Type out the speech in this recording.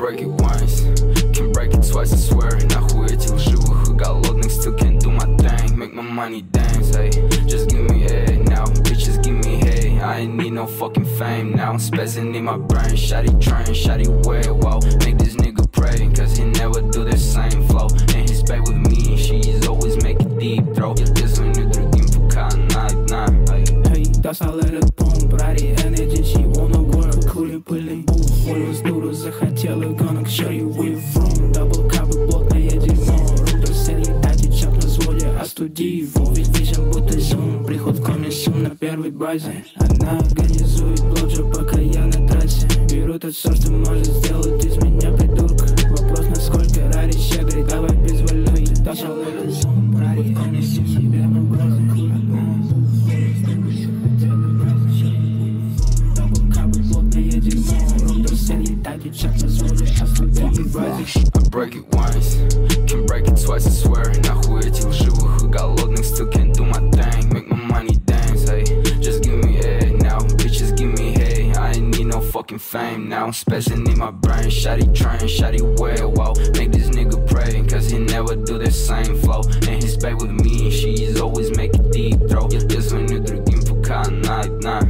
break it once, can break it twice, I swear Нахуй этих лживых и голодных Still can't do my thing, make my money dance, hey Just give me head now, bitches give me head I ain't need no fucking fame now I'm spazzing in my brain, shotty train, shotty way, wow Make this nigga pray, cause he never do the same flow And he's back with me, and she's always make it deep throw Если не другим пока на дна, ай Hey, достал этот пумп, ради energy, she wanna work Захотела Gonna show you we from Double капы, плотное дерьмо Рубер сын летать и чат на взводе Остуди его, ведь вижен будто зум. Приход в комиссум на первой базе. Она организует блоджо, пока я на трассе. Беру тот сорт, что может сделать из меня придурка. Вопрос, насколько ради щедрый, давай без валюты. Достал этот пумп, ради energy, себе на глаза I break it once, can break it twice, I swear Нахуй этих лживых и голодных Still can't do my thing, make my money dance, hey Just give me head now, bitches give me head I ain't need no fucking fame now I'm spazzing in my brain, shotty train, shotty way, wow Make this nigga pray, cause he never do the same flow And he's back with me, and she's always make it deep throw Если не другим пока на дна